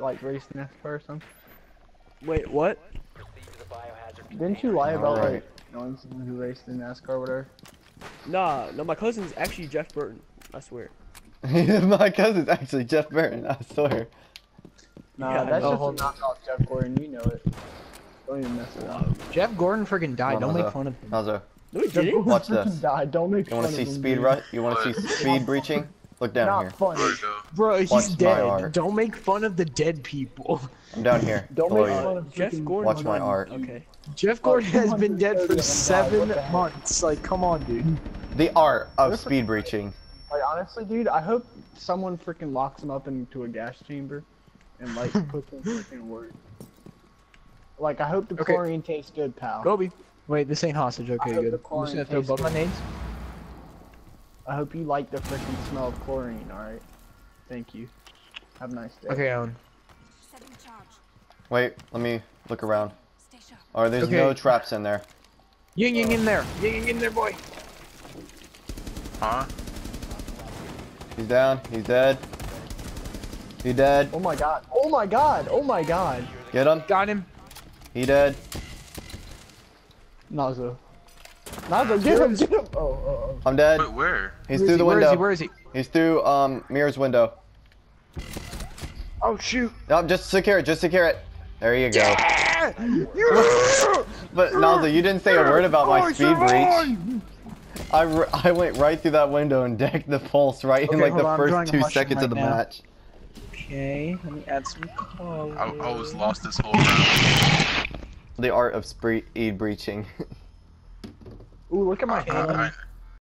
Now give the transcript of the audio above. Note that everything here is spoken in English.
like race NASCAR or something? Wait, what? Didn't you lie about Alright. like knowing someone who raced in NASCAR or whatever? Nah, no, my cousin's actually Jeff Burton. I swear. My cousin's actually Jeff Burton, I swear. Nah, Yeah, that's no, just a hold- knock off Jeff Gordon. You know it. Don't even mess it up. Jeff Gordon freaking died. Come Don't on, make Nazo. fun of him. Nazo, No, he Jeff didn't. Watch this. Died. Don't make you fun wanna of see speed dude. rut? You wanna see speed breaching? Look down Not here. funny. Where'd it go? Bro, he's Watch my dead. Don't make fun of the dead people. I'm down here. Don't make fun of Jeff freaking- Gordon. Watch my art. Okay. Jeff oh, Gordon has been dead for seven died, what the heck? months. Like, come on, dude. The art of They're speed breaching. Like honestly, dude, I hope someone freaking locks him up into a gas chamber and like puts him freaking work. Like I hope the Okay. chlorine tastes good, pal. Gobi. Wait, this ain't hostage. Okay, I hope good. I'm just gonna throw tastes both my nades. I hope you like the freaking smell of chlorine. All right. Thank you. Have a nice day. Okay, Alan. Wait, let me look around. Stay sharp. Alright, there's Okay. no traps in there. Ying ying in there. Ying ying in there, boy. Huh? He's down. He's dead. He dead. Oh my god. Oh my god. Oh my god. Get him. Got him. He dead. Nazo. Nazo, get him. Get him. Oh, oh, oh. I'm dead. Wait, where? He's Where through is the he? Where is window. he? Where is he? He's through um Mira's window. Oh shoot. No, just secure it. Just secure it. There you go. Yeah! But Naldo, you didn't say a word about my I speed breach. survived! I, r- I went right through that window and decked the pulse right in like the on, first two mushroom seconds of the now. match. Okay, let me add some color. I, I was lost this whole time. The art of speed breaching. Ooh, look at my I, hand. I,